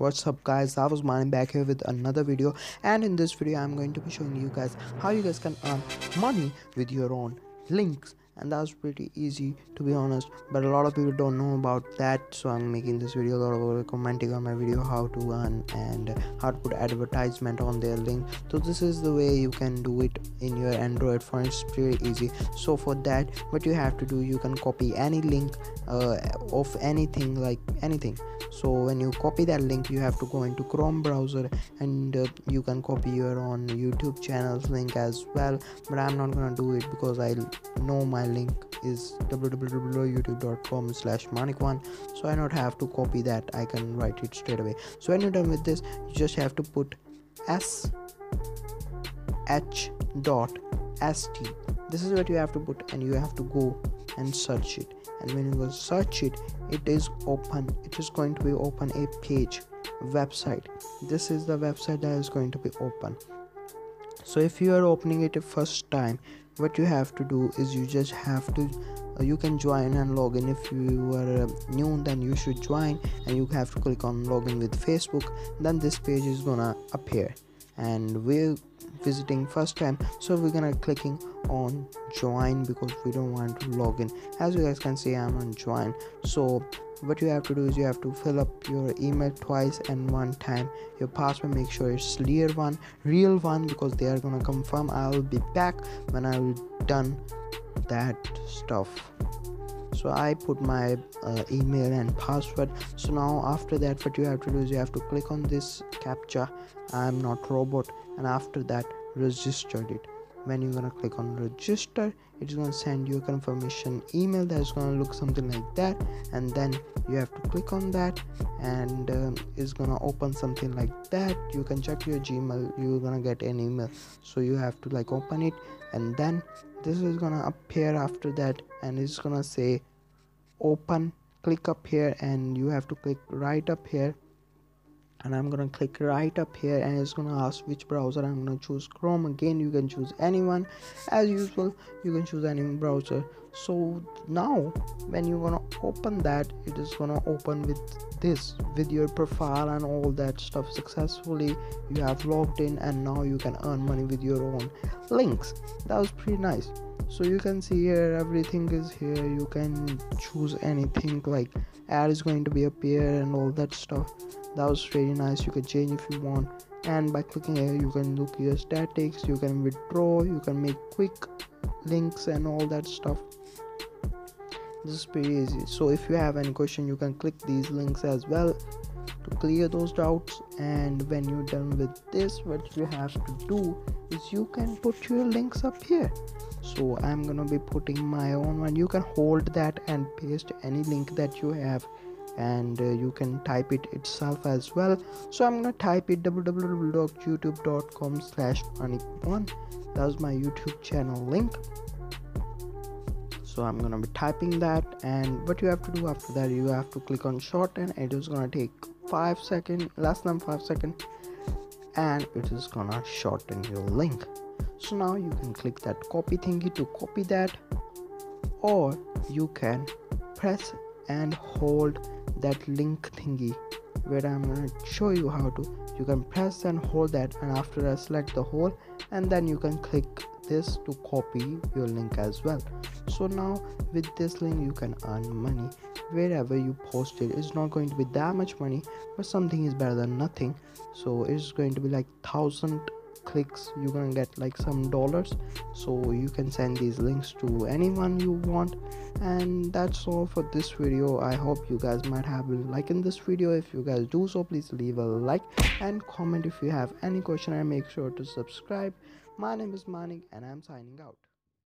what's up guys? I was Manik back here with another video and in this video i'm going to be showing you guys how you guys can earn money with your own links and that's pretty easy to be honest. But a lot of people don't know about that so i'm making this video a lot of people commenting on my video how to earn and how to put advertisement on their link. So this is the way you can do it in your android phone. It's pretty easy. So for that what you have to do you can copy any link uh, of anything like anything. So when you copy that link you have to go into chrome browser and uh, you can copy your own youtube channel's link as well. But i'm not gonna do it because i know my link is www.youtube.com slash manik1 so i don't have to copy that. I can write it straight away. So when you're done with this you just have to put s h dot st this is what you have to put and you have to go and search it. And when you go search it it is open. It is going to be open a page website. This is the website that is going to be open so if you are opening it a first time what you have to do is you just have to uh, you can join and log in. If you are uh, new then you should join and you have to click on login with facebook. Then this page is gonna appear and we're visiting first time. So we're gonna clicking on join because we don't want to log in. As you guys can see i'm on join. So what you have to do is you have to fill up your email twice and one time. Your password make sure it's clear one real one because they are gonna confirm i'll be back when i will done that stuff so i put my uh, email and password. So now after that what you have to do is you have to click on this captcha i'm not robot and after that registered it. When you're gonna click on register it's gonna send you a confirmation email that's gonna look something like that. And then you have to click on that and um, it's gonna open something like that. You can check your gmail you're gonna get an email. So you have to like open it and then this is gonna appear after that and it's gonna say open click up here and you have to click right up here. And I'm gonna click right up here and it's gonna ask which browser I'm gonna choose. Chrome again you can choose anyone. As usual you can choose any browser so now when you're gonna open that it is gonna open with this with your profile and all that stuff successfully. You have logged in and now you can earn money with your own links. That was pretty nice. So you can see here everything is here. You can choose anything like ad is going to be appear and all that stuff. That was really nice. You can change if you want. And by clicking here you can look your statics. You can withdraw. You can make quick links and all that stuff. This is pretty easy. So if you have any question you can click these links as well to clear those doubts. And when you're done with this what you have to do is you can put your links up here. So i'm gonna be putting my own one. You can hold that and paste any link that you have and uh, you can type it itself as well. So i'm gonna type it www.youtube.com slash one that's my youtube channel link. So i'm gonna be typing that and what you have to do after that you have to click on shorten it is gonna take five seconds less than five seconds and it is gonna shorten your link. So now you can click that copy thingy to copy that or you can press and hold that link thingy where I'm gonna show you how to. You can press and hold that and after I select the whole and then you can click this to copy your link as well. So now with this link you can earn money. Wherever you post it it's not going to be that much money but something is better than nothing. So it's going to be like thousand clicks you're gonna get like some dollars. So you can send these links to anyone you want. And that's all for this video. I hope you guys might have liked this video. If you guys do so please leave a like and comment if you have any question. And make sure to subscribe. My name is manik and i'm signing out